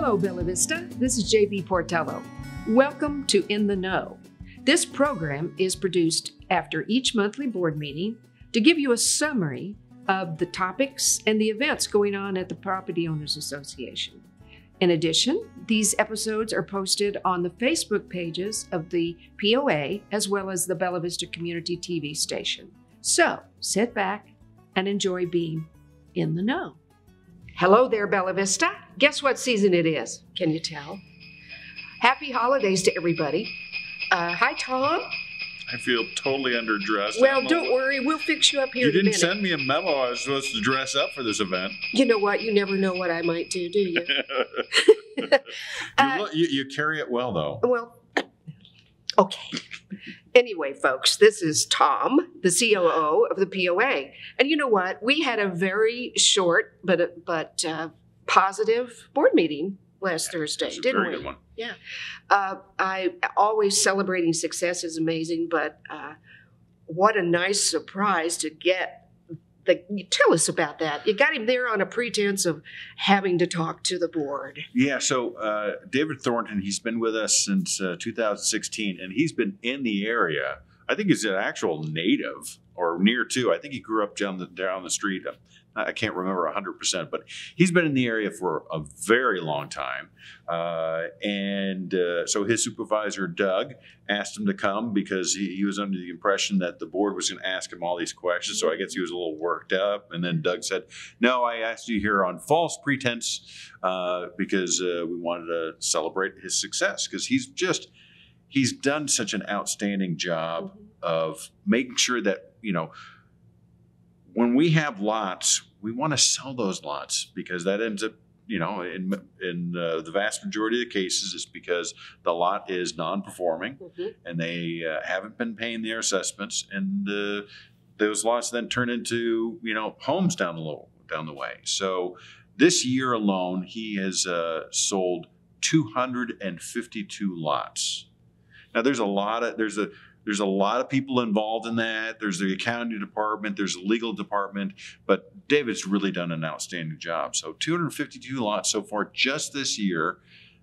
Hello, Bella Vista. This is JB Portillo. Welcome to In the Know. This program is produced after each monthly board meeting to give you a summary of the topics and the events going on at the Property Owners Association. In addition, these episodes are posted on the Facebook pages of the POA as well as the Bella Vista Community TV station. So sit back and enjoy being in the know. Hello there, Bella Vista. Guess what season it is? Can you tell? Happy holidays to everybody. Uh, hi, Tom. I feel totally underdressed. Well, don't worry, we'll fix you up here You didn't send me a memo. I was supposed to dress up for this event. You know what? You never know what I might do, do you? you, Uh, look, you, you carry it well, though. Well, okay. Anyway, folks, this is Tom, the COO of the POA, and you know what? We had a very short but but uh, positive board meeting last Thursday, a didn't very we? good one. Uh, I always celebrating success is amazing, but uh, what a nice surprise to get. The, tell us about that. You got him there on a pretense of having to talk to the board. Yeah, so uh, David Thornton, he's been with us since uh, 2016, and he's been in the area. I think he's an actual native or near to. I think he grew up down the down the street. I can't remember 100%, but he's been in the area for a very long time. Uh, and uh, so his supervisor, Doug, asked him to come because he, he was under the impression that the board was going to ask him all these questions. So I guess he was a little worked up. And then Doug said, No, I asked you here on false pretense uh, because uh, we wanted to celebrate his success because he's just, he's done such an outstanding job of making sure that, you know, when we have lots, we want to sell those lots because that ends up, you know, in in uh, the vast majority of the cases, it's because the lot is non-performing Mhm. and they uh, haven't been paying their assessments, and uh, those lots then turn into you know homes down the low, down the way. So this year alone, he has uh, sold 252 lots. Now there's a lot of there's a there's a lot of people involved in that. There's the accounting department, there's the legal department, but David's really done an outstanding job. So 252 lots so far just this year.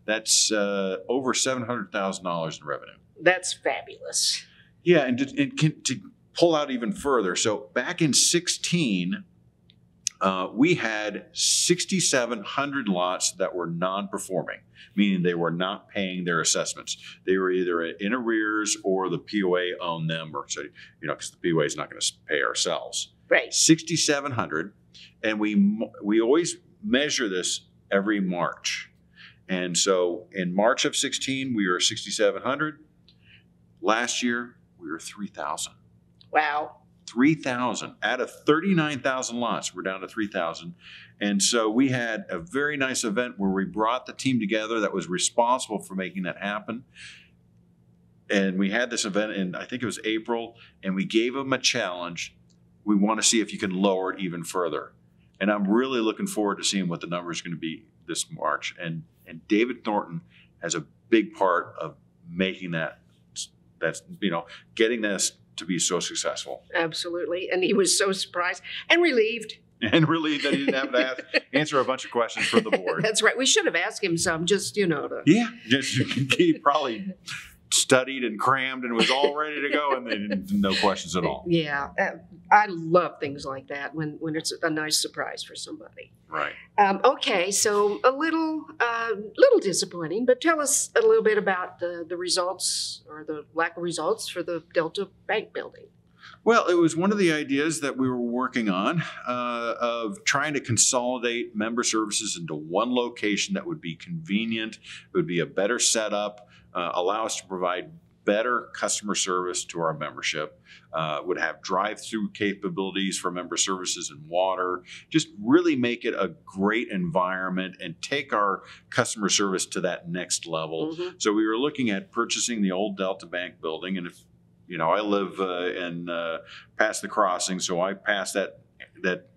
That's uh, over seven hundred thousand dollars in revenue. That's fabulous. Yeah, and to, and can, to pull out even further, so back in 16, uh, we had 6,700 lots that were non-performing, meaning they were not paying their assessments. They were either in arrears or the POA owned them, or so you know, because the POA is not going to pay ourselves. Right. 6,700, and we we always measure this every March. And so in March of 16, we were 6,700. Last year, we were 3,000. Wow. 3,000 out of 39,000 lots. We're down to 3,000. And so we had a very nice event where we brought the team together that was responsible for making that happen. And we had this event in, I think it was April, and we gave them a challenge. We want to see if you can lower it even further. And I'm really looking forward to seeing what the number is going to be this March. And and David Thornton has a big part of making that that's you know getting this to be so successful Absolutely. And he was so surprised and relieved. and relieved that he didn't have to ask, answer a bunch of questions from the board. That's right. We should have asked him some, just, you know, to. Yeah, just he probably studied and crammed and was all ready to go, and then no questions at all. Yeah. Uh, I love things like that when, when it's a nice surprise for somebody. Right. Um, okay, so a little, uh, little disappointing, but tell us a little bit about the, the results or the lack of results for the Delta Bank building. Well, it was one of the ideas that we were working on uh, of trying to consolidate member services into one location that would be convenient, it would be a better setup, uh, allow us to provide better customer service to our membership, uh, would have drive-through capabilities for member services and water, just really make it a great environment and take our customer service to that next level. Mhm. So we were looking at purchasing the old Delta Bank building, and if you know, I live uh, in uh, past the crossing, so I pass that that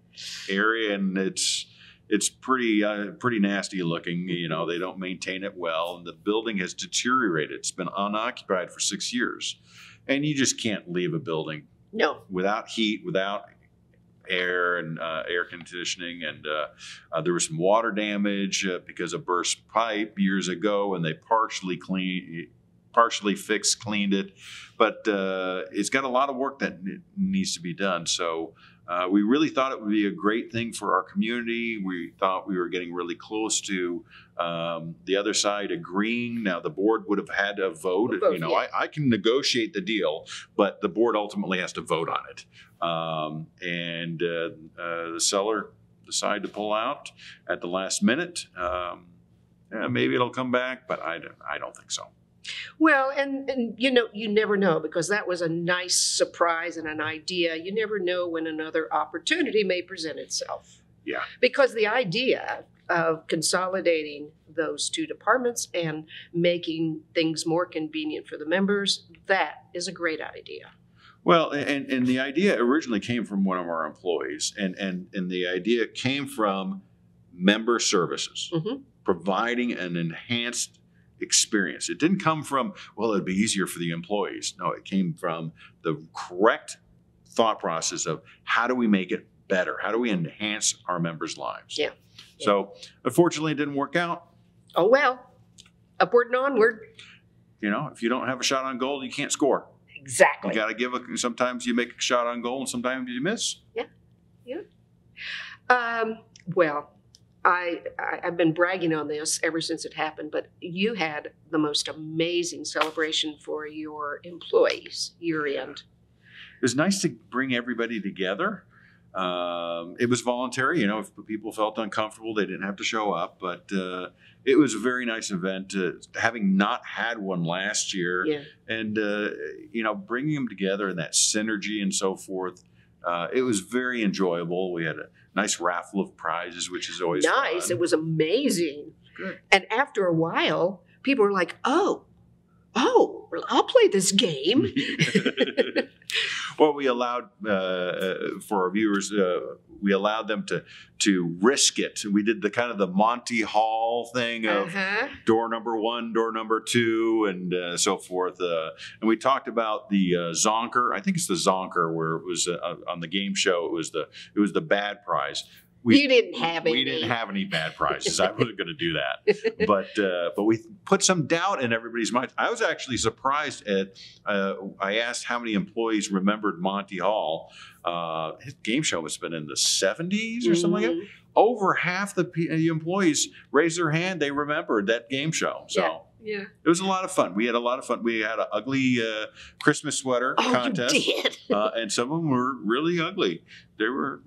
area, and it's it's pretty uh, pretty nasty looking. You know, they don't maintain it well, and the building has deteriorated. It's been unoccupied for six years, and you just can't leave a building No. without heat, without air and uh, air conditioning, and uh, uh, there was some water damage uh, because of burst pipe years ago, and they partially clean, partially fixed, cleaned it, but uh, it's got a lot of work that needs to be done. So. Uh, we really thought it would be a great thing for our community. We thought we were getting really close to um, the other side agreeing. Now, the board would have had a vote. Vote, you know, yeah. I, I can negotiate the deal, but the board ultimately has to vote on it. Um, and uh, uh, the seller decided to pull out at the last minute. Um, yeah, maybe it'll come back, but I don't, I don't think so. Well, and, and you know, you never know because that was a nice surprise and an idea. You never know when another opportunity may present itself. Yeah. Because the idea of consolidating those two departments and making things more convenient for the members, that is a great idea. Well, and, and the idea originally came from one of our employees, and, and, and the idea came from member services, Mhm. providing an enhanced experience. It didn't come from, well, it'd be easier for the employees. No, it came from the correct thought process of how do we make it better? How do we enhance our members' lives? Yeah. So, unfortunately, it didn't work out. Oh, well, upward and onward. You know, if you don't have a shot on goal, you can't score. Exactly. You got to give a. Sometimes you make a shot on goal, and sometimes you miss. Yeah. Yeah. Um, well, I, I I've been bragging on this ever since it happened, but you had the most amazing celebration for your employees year end. it was nice to bring everybody together. Um, it was voluntary, you know. If people felt uncomfortable, they didn't have to show up. But uh, it was a very nice event. Uh, having not had one last year, Yeah. and uh, you know, bringing them together and that synergy and so forth, uh, it was very enjoyable. We had a nice raffle of prizes, which is always nice. fun. It was amazing. Good. And after a while, people were like, "Oh, oh, I'll play this game." well, we allowed uh, uh, for our viewers, uh, we allowed them to to risk it. We did the kind of the Monty Hall thing of Uh-huh. door number one, door number two, and uh, so forth. Uh, and we talked about the uh, Zonker. I think it's the Zonker where it was uh, on the game show. It was the it was the bad prize. We- you didn't have any. we didn't have any bad prizes. I wasn't going to do that, but uh, but we put some doubt in everybody's mind. I was actually surprised at. Uh, I asked how many employees remembered Monty Hall. Uh, his game show must have been in the seventies or something like that. Mhm. Over half the, pe- the employees raised their hand. They remembered that game show. So. Yeah. Yeah. It was a lot of fun. We had a lot of fun. We had an ugly uh, Christmas sweater Oh, contest, uh, and some of them were really ugly. They were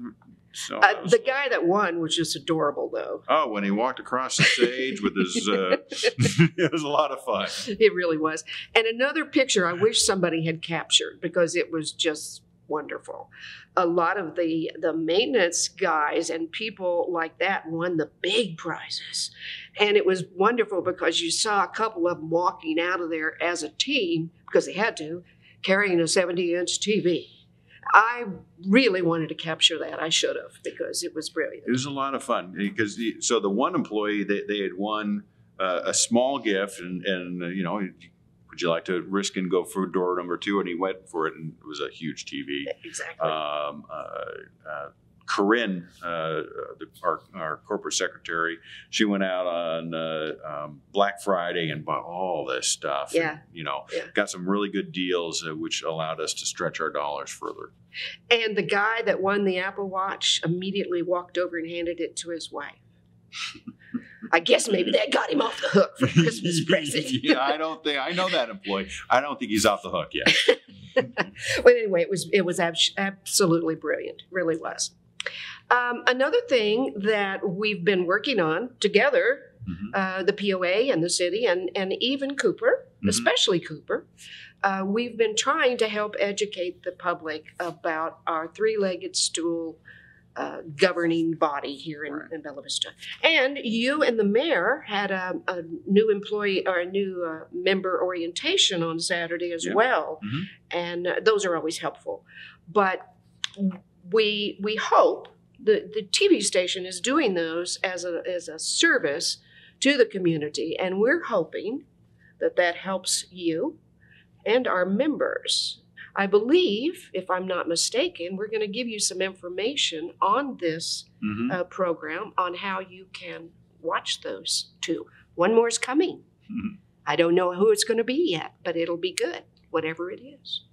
so. Uh, the guy that won was just adorable, though. Oh, when he walked across the stage with his, uh, it was a lot of fun. It really was. And another picture I wish somebody had captured because it was just wonderful. A lot of the the maintenance guys and people like that won the big prizes. And it was wonderful because you saw a couple of them walking out of there as a team because they had to carrying a 70-inch TV. I really wanted to capture that. I should have because it was brilliant. It was a lot of fun because the, so the one employee they, they had won uh, a small gift and and uh, you know would you like to risk and go for door number two and he went for it and it was a huge TV. Exactly. Um, uh, uh, Corinne, uh, the, our, our corporate secretary, she went out on uh, um, Black Friday and bought all this stuff. Yeah. And, you know, Yeah. got some really good deals, uh, which allowed us to stretch our dollars further. And the guy that won the Apple Watch immediately walked over and handed it to his wife. I guess maybe that got him off the hook for Christmas present. yeah, I don't think I know that employee. I don't think he's off the hook yet. but anyway, it was it was abs- absolutely brilliant, really was. Um, another thing that we've been working on together, Mhm. uh, the POA and the city, and and even Cooper, Mhm. especially Cooper, uh, we've been trying to help educate the public about our three-legged stool. Uh, governing body here in, Right. in Bella Vista, and you and the mayor had a, a new employee or a new uh, member orientation on Saturday as Yeah. well, Mhm. and uh, those are always helpful. But we we hope the the TV station is doing those as a as a service to the community, and we're hoping that that helps you and our members. I believe, if I'm not mistaken, we're going to give you some information on this Mhm. uh, program on how you can watch those two. One more is coming. Mhm. I don't know who it's going to be yet, but it'll be good, whatever it is.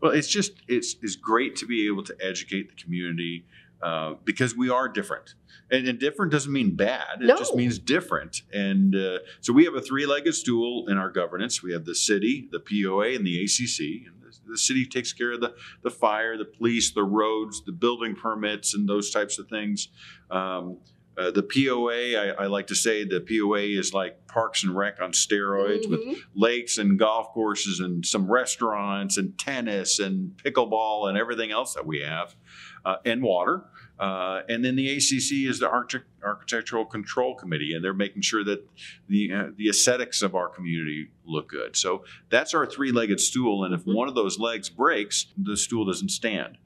Well, it's just it's it's great to be able to educate the community uh, because we are different, and, and different doesn't mean bad. It No. just means different. And uh, so we have a three-legged stool in our governance. We have the city, the POA, and the ACC. And the, the city takes care of the the fire, the police, the roads, the building permits, and those types of things. Um, uh, the POA, I, I like to say, the POA is like Parks and Rec on steroids with Mhm. lakes and golf courses and some restaurants and tennis and pickleball and everything else that we have, uh, and water. Uh, and then the ACC is the Architect- Architectural Control Committee, and they're making sure that the uh, the aesthetics of our community look good. So that's our three-legged stool, and if Mhm. one of those legs breaks, the stool doesn't stand.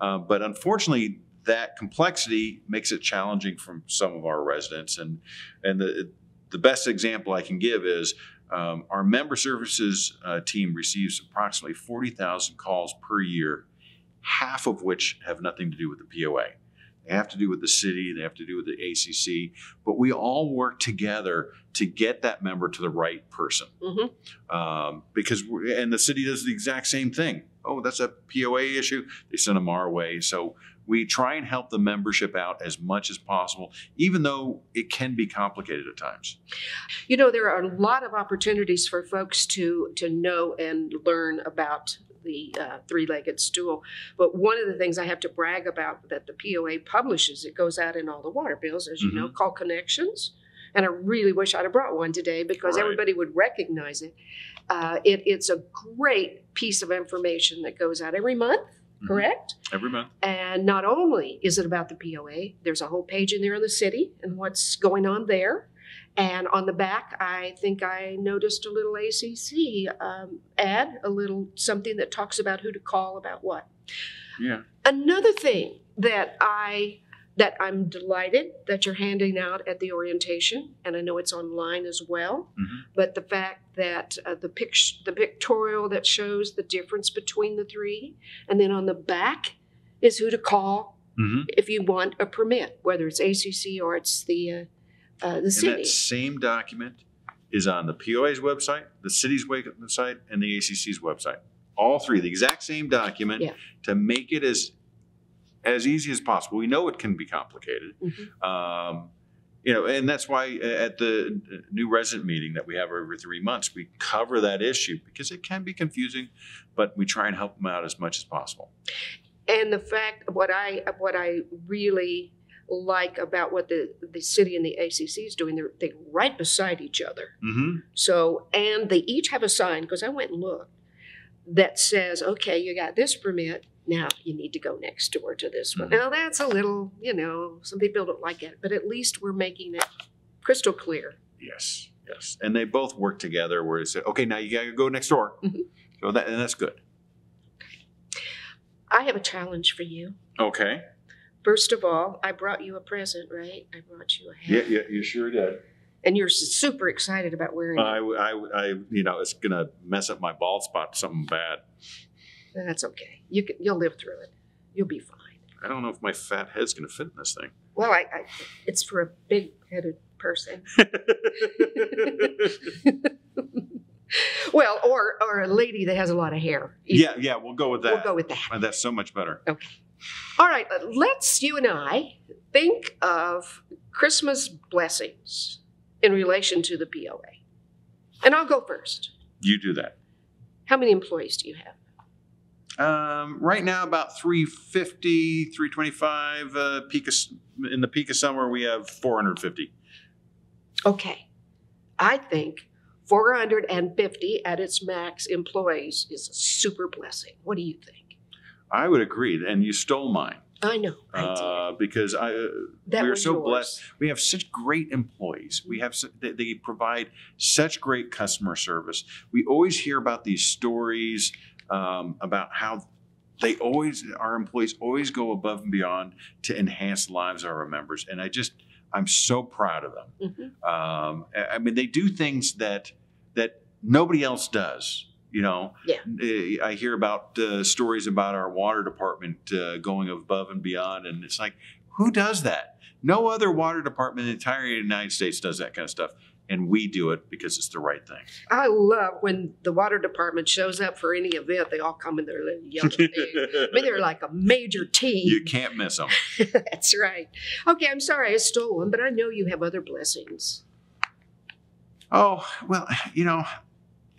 Uh, but unfortunately, that complexity makes it challenging for some of our residents, and and the the best example I can give is um, our member services uh, team receives approximately 40,000 calls per year, half of which have nothing to do with the POA. They have to do with the city, they have to do with the ACC, but we all work together to get that member to the right person. Mhm. Um, because, and the city does the exact same thing. Oh, that's a POA issue. They send them our way. So we try and help the membership out as much as possible, even though it can be complicated at times. You know, there are a lot of opportunities for folks to to know and learn about the uh, three-legged stool. But one of the things I have to brag about that the POA publishes, it goes out in all the water bills, as you know, called Connections. And I really wish I'd have brought one today because Right. everybody would recognize it. Uh, it. It's a great piece of information that goes out every month. Correct? Every month. And not only is it about the POA, there's a whole page in there on the city and what's going on there. And on the back, I think I noticed a little ACC um, ad, a little something that talks about who to call about what. Yeah. Another thing that I that I'm delighted that you're handing out at the orientation, and I know it's online as well. Mhm. But the fact that uh, the pict- the pictorial that shows the difference between the three, and then on the back is who to call Mm-hmm. if you want a permit, whether it's ACC or it's the uh, uh, the And city. that same document is on the POA's website, the city's website, and the ACC's website. All three, the exact same document Yeah. to make it as as easy as possible. We know it can be complicated. Mhm. Um, you know, and that's why at the new resident meeting that we have every three months, we cover that issue because it can be confusing, but we try and help them out as much as possible. and the fact what I what I really like about what the the city and the ACC is doing, they're they're right beside each other. Mm-hmm. So, and they each have a sign, because I went and looked, that says, okay, you got this permit. Now you need to go next door to this one. Mhm. Now that's a little, you know, some people don't like it, but at least we're making it crystal clear. Yes, yes, and they both work together. Where it's okay, now you got to go next door. Mhm. So that and that's good. I have a challenge for you. Okay. First of all, I brought you a present, right? I brought you a hat. Yeah, yeah, you sure did. And you're super excited about wearing I, it. I, I, you know, it's gonna mess up my bald spot. Something bad. That's okay. You can, you'll live through it. You'll be fine. I don't know if my fat head's gonna fit in this thing. Well, I, I it's for a big-headed person. well, or or a lady that has a lot of hair. yeah, yeah, we'll go with that. We'll go with that. That's so much better. Okay. All right, uh, let's you and I think of Christmas blessings in relation to the POA. And I'll go first. You do that. How many employees do you have? Um, right now, about 350, 325. Uh, peak of, in the peak of summer, we have 450. Okay. I think 450 at its max employees is a super blessing. What do you think? I would agree, and you stole mine I know. I uh, because I. Uh, That we are so yours. blessed. We have such great employees. We have they, they provide such great customer service. We always hear about these stories um, about how they always our employees always go above and beyond to enhance lives of our members, and I just I'm so proud of them. Mhm. Um, I mean, they do things that that nobody else does. You know, Yeah. Uh, I hear about uh, stories about our water department uh, going above and beyond, and it's like, who does that? No other water department in the entire United States does that kind of stuff, and we do it because it's the right thing. I love when the water department shows up for any event. They all come in their little yellow thing. I mean, they're like a major team. you can't miss them. That's right. Okay, I'm sorry I stole one, but I know you have other blessings. Oh, well, you know,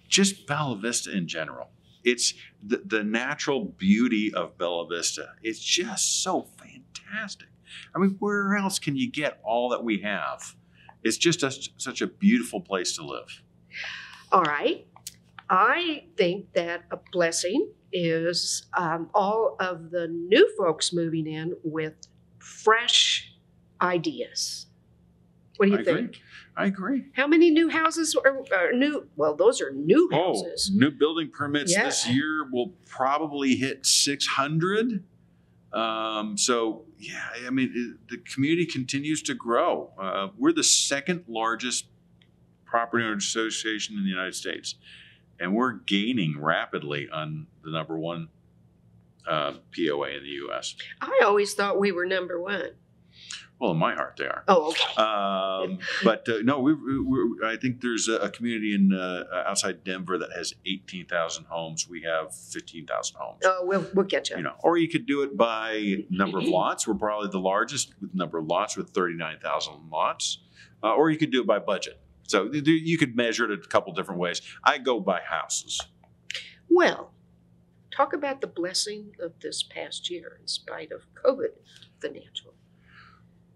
just Bella Vista in general. It's the, the natural beauty of Bella Vista. It's just so fantastic. I mean, where else can you get all that we have? It's just a, such a beautiful place to live. All right. I think that a blessing is um, all of the new folks moving in with fresh ideas. What do you I agree. think? I agree. How many new houses are, are new? Well, those are new houses. Oh, houses. new building permits Yeah. this year will probably hit 600. Um, so, yeah, I mean, it, the community continues to grow. Uh, we're the second largest property owners association in the United States, and we're gaining rapidly on the number one uh, POA in the U.S. I always thought we were number one. Well, in my heart, they are. Oh, okay. Um, but uh, no, we, we, I think there's a, a community in uh, outside Denver that has 18,000 homes. We have 15,000 homes. Oh, we'll, we'll catch up. You know, or you could do it by number of lots. We're probably the largest with number of lots with 39,000 lots. Uh, or you could do it by budget. So you could measure it a couple different ways. I go by houses. Well, talk about the blessing of this past year in spite of COVID financial.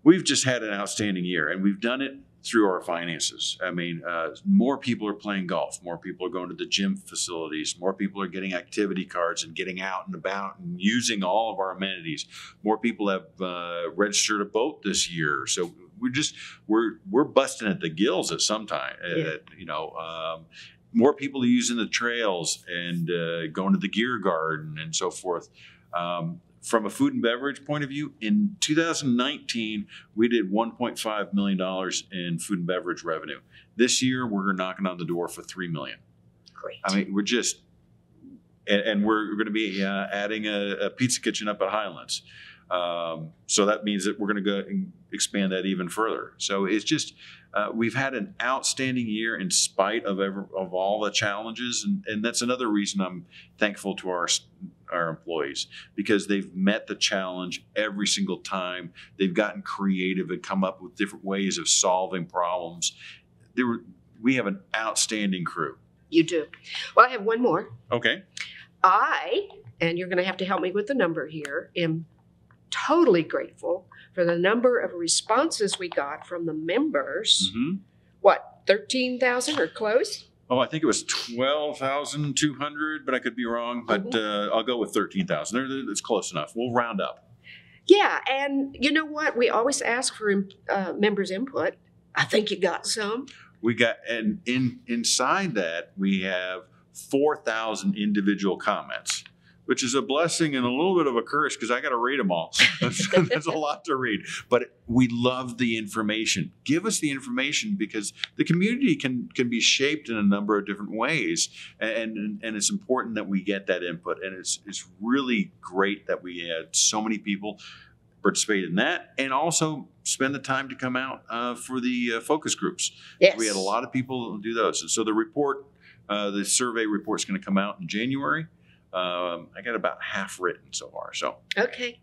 We've just had an outstanding year and we've done it through our finances. I mean, uh, more people are playing golf, more people are going to the gym facilities, more people are getting activity cards and getting out and about and using all of our amenities. More people have uh, registered a boat this year, so we're just we're we're busting at the gills at some time. Yeah. you know. Um, more people are using the trails and uh, going to the gear garden and so forth. Um, from a food and beverage point of view, in 2019, we did 1.5 million dollars in food and beverage revenue. This year, we're knocking on the door for three million. Great. I mean, we're just, and, and we're going to be uh, adding a, a pizza kitchen up at Highlands. Um, so that means that we're going to go and expand that even further. So it's just uh, we've had an outstanding year in spite of ever, of all the challenges, and, and that's another reason I'm thankful to our our employees because they've met the challenge every single time. They've gotten creative and come up with different ways of solving problems. There were, we have an outstanding crew. You do. Well, I have one more. Okay. I, and you're going to have to help me with the number here, am totally grateful for the number of responses we got from the members. hmm What, 13,000 or close? Oh, I think it was twelve thousand two hundred, but I could be wrong. But uh, I'll go with thirteen thousand. It's close enough. We'll round up. Yeah, and you know what? We always ask for uh, members' input. I think you got some. We got and in inside that we have four thousand individual comments, which is a blessing and a little bit of a curse because I got to read them all. that's, that's a lot to read. But we love the information. Give us the information because the community can can be shaped in a number of different ways, and and it's important that we get that input. And it's it's really great that we had so many people participate in that, and also spend the time to come out uh, for the uh, focus groups. Yes. We had a lot of people do those. And so the report, uh, the survey report is going to come out in January. Um, I got about half written so far. So Okay.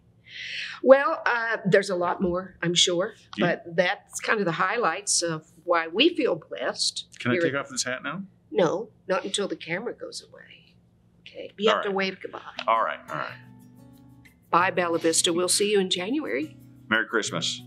Well, uh, there's a lot more, I'm sure, Yeah. but that's kind of the highlights of why we feel blessed. can I take off this hat now? No, not until the camera goes away. Okay. You have All to wave goodbye. All right. All right. Bye, Bella Vista. We'll see you in January. Merry Christmas.